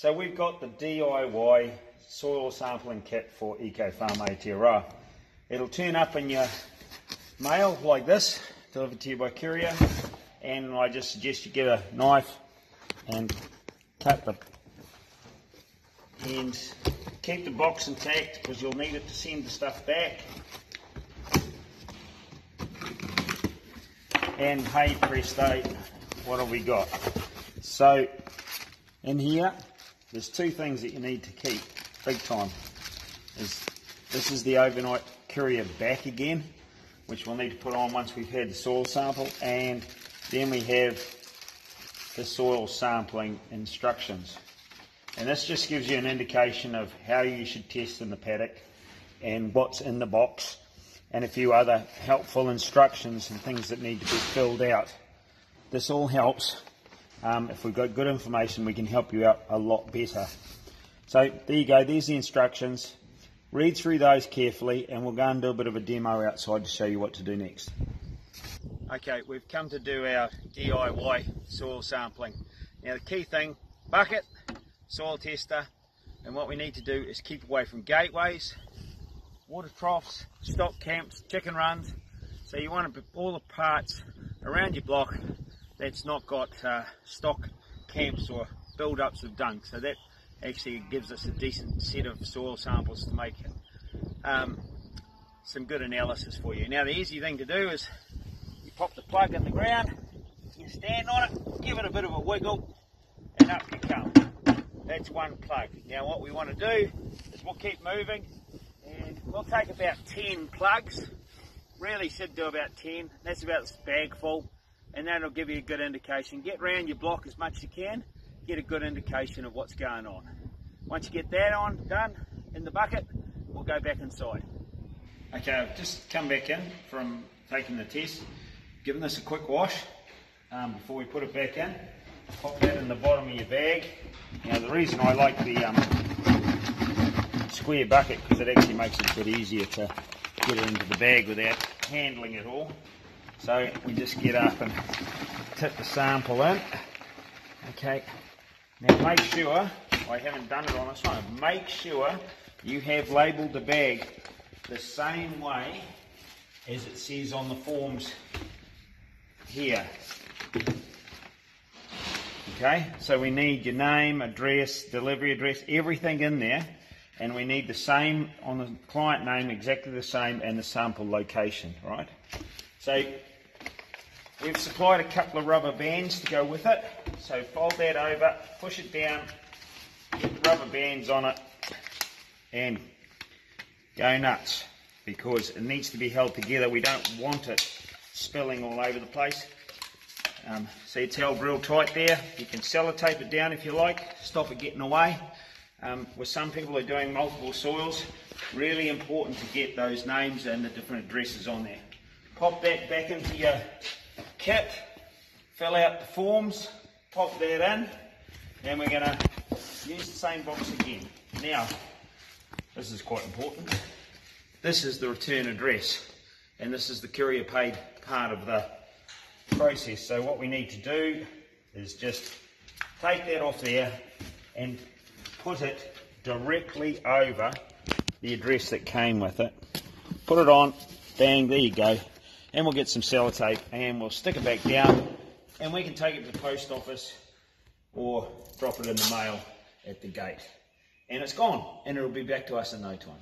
So we've got the DIY soil sampling kit for Ecofarm Aotearoa. It'll turn up in your mail like this, delivered to you by courier, and I just suggest you get a knife and cut the ends. Keep the box intact because you'll need it to send the stuff back. And hey presto, what have we got? So in here there's two things that you need to keep big time. Is this is the overnight courier back again, which we'll need to put on once we've had the soil sample, and then we have the soil sampling instructions. And this just gives you an indication of how you should test in the paddock and what's in the box and a few other helpful instructions and things that need to be filled out. This all helps um, if we've got good information, we can help you out a lot better. So there you go, there's the instructions. Read through those carefully and we'll go and do a bit of a demo outside to show you what to do next. Okay, we've come to do our DIY soil sampling. Now the key thing, bucket, soil tester, and what we need to do is keep away from gateways, water troughs, stock camps, chicken runs. So you want to put all the parts around your block that's not got uh, stock camps or build-ups of dung. So that actually gives us a decent set of soil samples to make um, some good analysis for you. Now the easy thing to do is you pop the plug in the ground, you stand on it, give it a bit of a wiggle, and up you come. That's one plug. Now what we want to do is we'll keep moving and we'll take about 10 plugs. Really should do about 10. That's about this bag full and that'll give you a good indication. Get round your block as much as you can, get a good indication of what's going on. Once you get that on, done, in the bucket, we'll go back inside. Okay, I've just come back in from taking the test, giving this a quick wash um, before we put it back in. Pop that in the bottom of your bag. Now the reason I like the um, square bucket because it actually makes it a bit easier to get it into the bag without handling it all. So we just get up and tip the sample in. Okay, now make sure, I haven't done it on this one, make sure you have labelled the bag the same way as it says on the forms here. Okay, so we need your name, address, delivery address, everything in there. And we need the same on the client name, exactly the same, and the sample location, right? So We've supplied a couple of rubber bands to go with it. So fold that over, push it down, get the rubber bands on it, and go nuts because it needs to be held together. We don't want it spilling all over the place. Um, see it's held real tight there. You can sellotape it down if you like, stop it getting away. Um, with some people who are doing multiple soils, really important to get those names and the different addresses on there. Pop that back into your kit, fill out the forms, pop that in, and we're going to use the same box again. Now, this is quite important. This is the return address, and this is the courier paid part of the process. So what we need to do is just take that off there and put it directly over the address that came with it. Put it on, bang, there you go and we'll get some sellotape and we'll stick it back down and we can take it to the post office or drop it in the mail at the gate. And it's gone and it'll be back to us in no time.